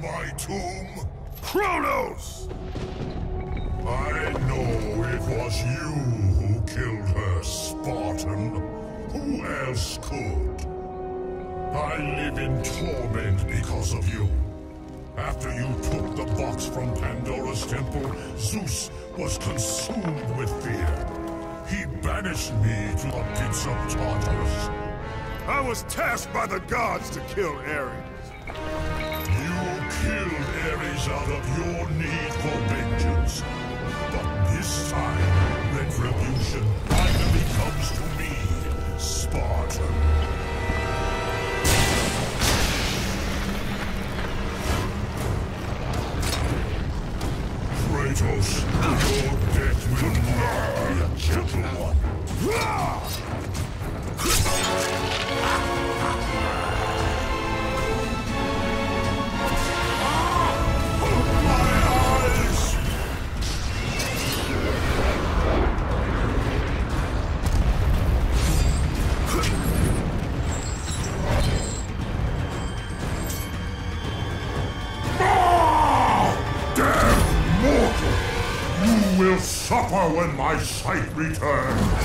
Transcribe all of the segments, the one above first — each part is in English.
my tomb? Cronos! I know it was you who killed her, Spartan. Who else could? I live in torment because of you. After you took the box from Pandora's temple, Zeus was consumed with fear. He banished me to the pits of Tartarus. I was tasked by the gods to kill Ares. Killed Ares out of your need for vengeance. But this time, retribution finally comes to me, Spartan. My sight returns!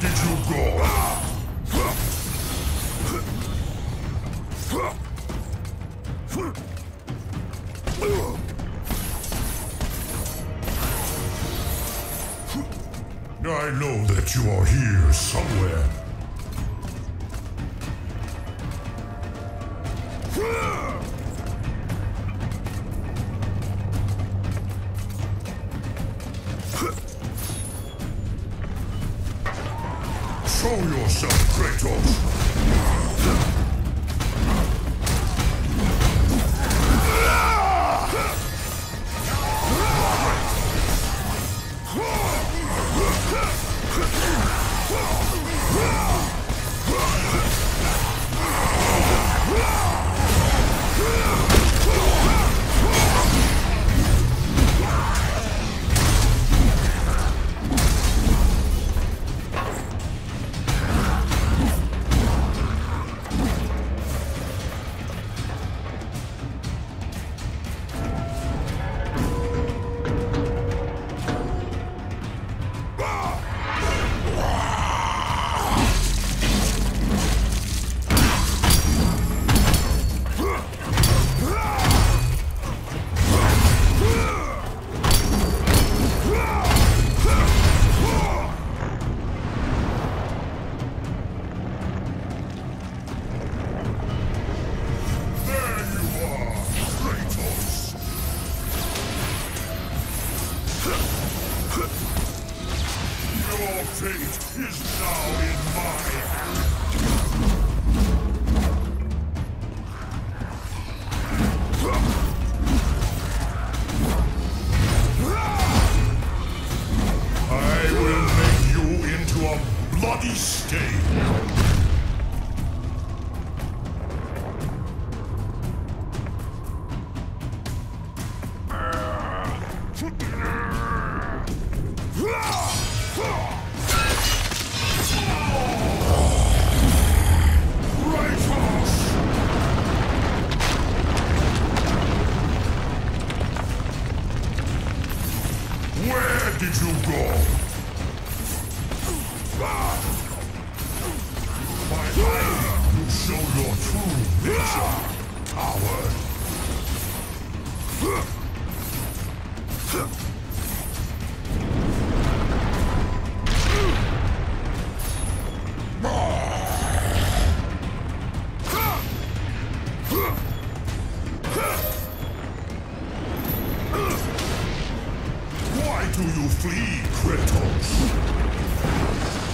Did you go? I know that you are here somewhere. Yourself, Kratos!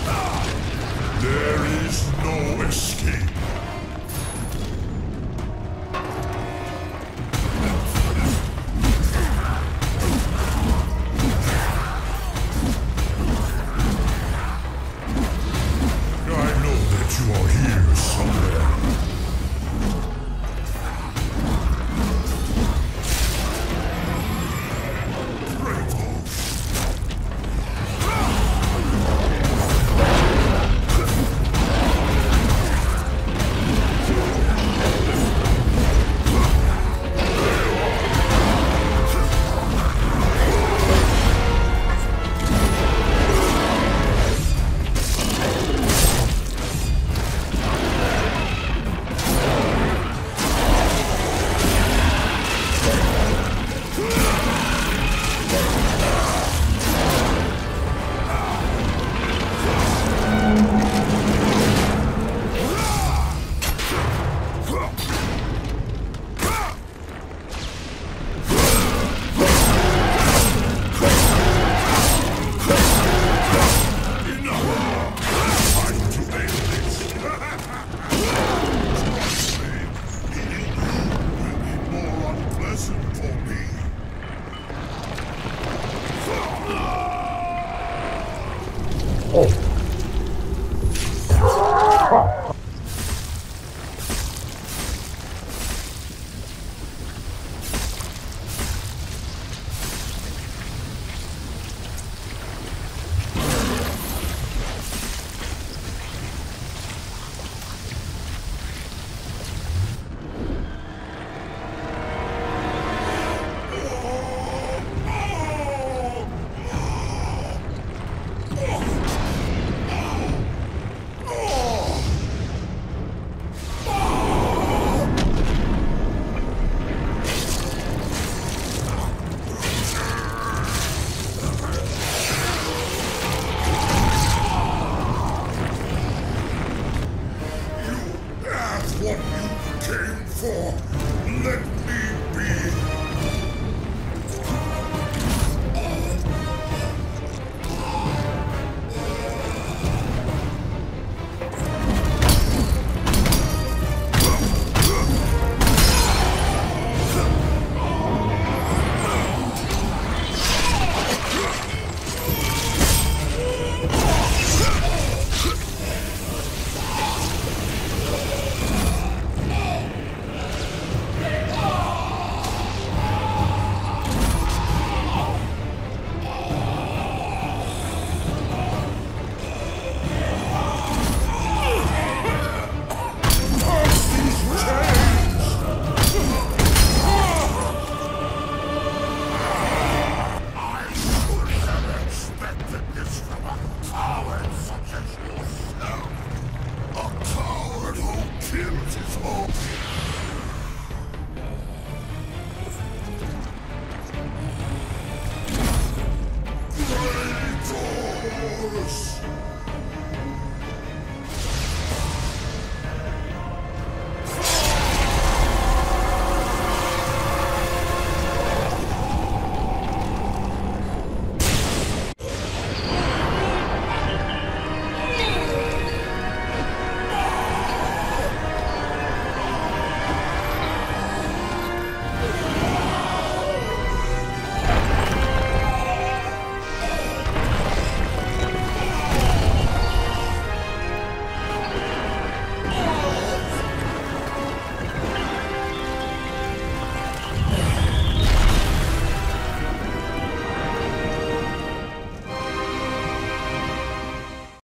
Ah! There is no escape. You are here somewhere.